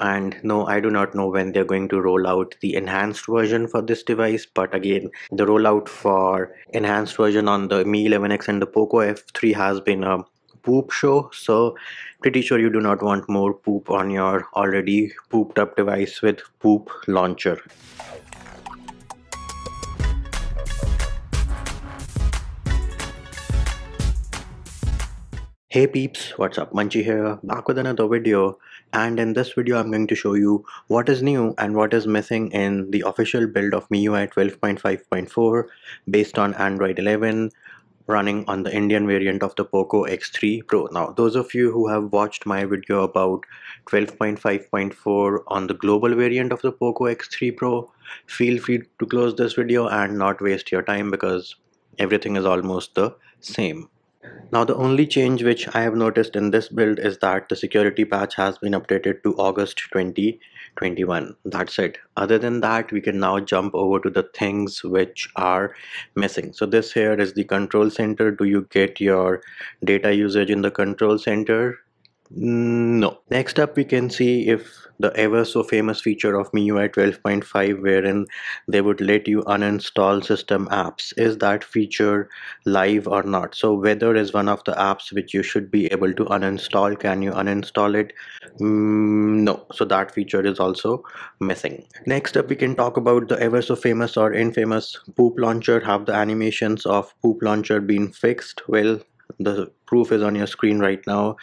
and no i do not know when they're going to roll out the enhanced version for this device but again the rollout for enhanced version on the mi 11x and the poco f3 has been a poop show. So pretty sure you do not want more poop on your already pooped up device with poop launcher Hey peeps, what's up? Munchy here, back with another video and in this video I'm going to show you what is new and what is missing in the official build of MIUI 12.5.4 based on Android 11 running on the Indian variant of the POCO X3 Pro. Now those of you who have watched my video about 12.5.4 on the global variant of the POCO X3 Pro feel free to close this video and not waste your time because everything is almost the same. Now the only change which I have noticed in this build is that the security patch has been updated to August 2021. That's it. Other than that, we can now jump over to the things which are missing. So this here is the control center. Do you get your data usage in the control center? No. Next up we can see if the ever so famous feature of MIUI 12.5 wherein they would let you uninstall system apps. Is that feature live or not? So weather is one of the apps which you should be able to uninstall. Can you uninstall it? Mm, no. So that feature is also missing. Next up we can talk about the ever so famous or infamous poop launcher. Have the animations of poop launcher been fixed? Well the proof is on your screen right now.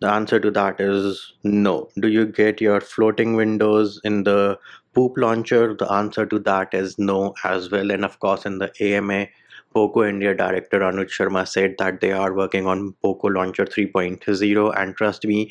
The answer to that is no. Do you get your floating windows in the poop launcher? The answer to that is no as well. And of course in the ama POCO India director Anuj Sharma said that they are working on POCO Launcher 3.0 and trust me,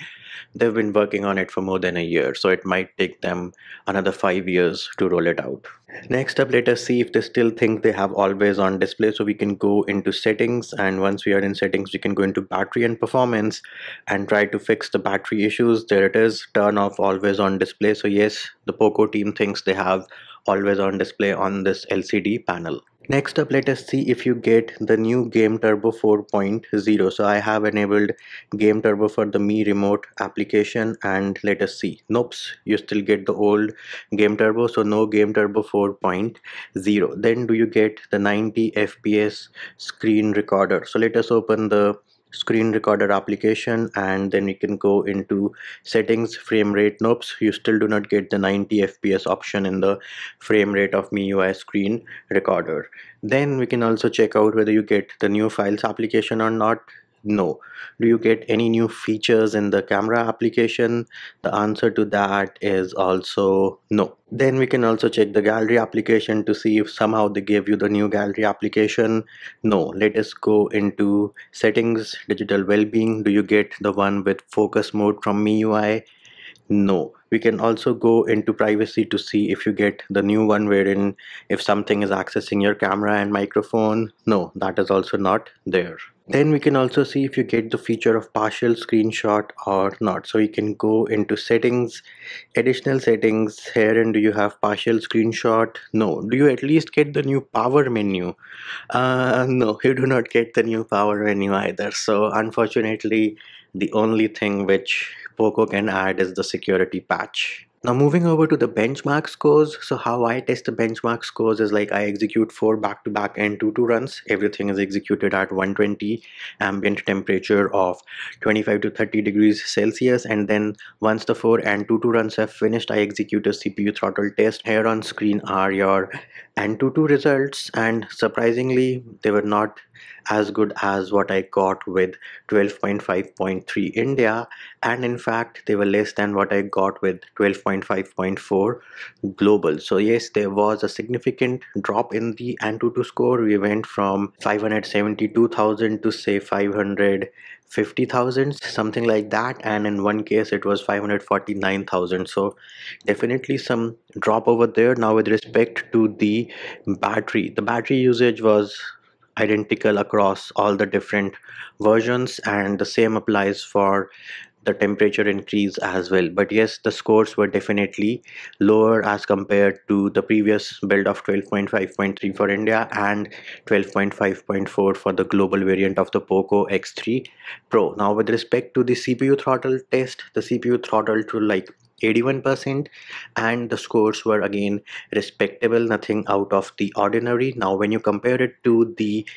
they've been working on it for more than a year so it might take them another five years to roll it out. Next up, let us see if they still think they have always on display. So we can go into settings and once we are in settings, we can go into battery and performance and try to fix the battery issues. There it is, turn off always on display. So yes, the POCO team thinks they have always on display on this LCD panel. Next up, let us see if you get the new Game Turbo 4.0. So I have enabled Game Turbo for the Mi Remote application and let us see. Nope, you still get the old Game Turbo. So no Game Turbo 4.0. Then do you get the 90 FPS screen recorder? So let us open the screen recorder application and then we can go into settings frame rate nope you still do not get the 90 fps option in the frame rate of MIUI screen recorder. Then we can also check out whether you get the new files application or not no. Do you get any new features in the camera application? The answer to that is also no. Then we can also check the gallery application to see if somehow they gave you the new gallery application. No. Let us go into settings digital well-being. Do you get the one with focus mode from MIUI no. We can also go into privacy to see if you get the new one wherein if something is accessing your camera and microphone. No that is also not there. Then we can also see if you get the feature of partial screenshot or not. So you can go into settings additional settings. Here and do you have partial screenshot? No. Do you at least get the new power menu? Uh no you do not get the new power menu either. So unfortunately the only thing which poco can add is the security patch now moving over to the benchmark scores. So how I test the benchmark scores is like I execute four back-to-back -back Antutu runs. Everything is executed at 120 ambient temperature of 25 to 30 degrees Celsius. And then once the four Antutu runs have finished, I execute a CPU throttle test. Here on screen are your Antutu results and surprisingly they were not as good as what I got with 12.5.3 India. And in fact they were less than what I got with 12.5.4 global. So yes there was a significant drop in the Antutu score. We went from 572,000 to say 550,000 something like that. And in one case it was 549,000 so definitely some drop over there. Now with respect to the battery the battery usage was identical across all the different versions and the same applies for the temperature increase as well. But yes the scores were definitely lower as compared to the previous build of 12.5.3 for India and 12.5.4 for the global variant of the POCO X3 Pro. Now with respect to the CPU throttle test the CPU throttle to like 81% and the scores were again respectable nothing out of the ordinary. Now when you compare it to the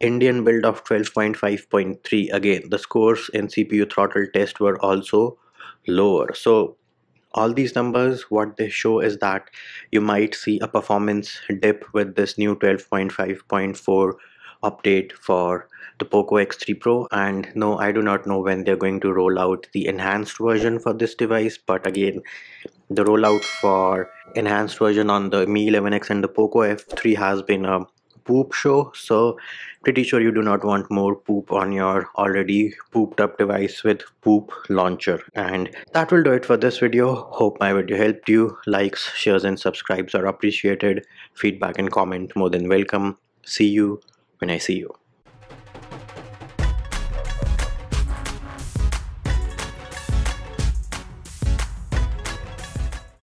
Indian build of 12.5.3 again the scores in CPU throttle test were also lower. So all these numbers what they show is that you might see a performance dip with this new 12.5.4 update for the Poco X3 Pro and no I do not know when they're going to roll out the enhanced version for this device but again the rollout for enhanced version on the Mi 11X and the Poco F3 has been a poop show so pretty sure you do not want more poop on your already pooped up device with poop launcher. And that will do it for this video. Hope my video helped you. Likes shares and subscribes are appreciated. Feedback and comment more than welcome. See you when i see you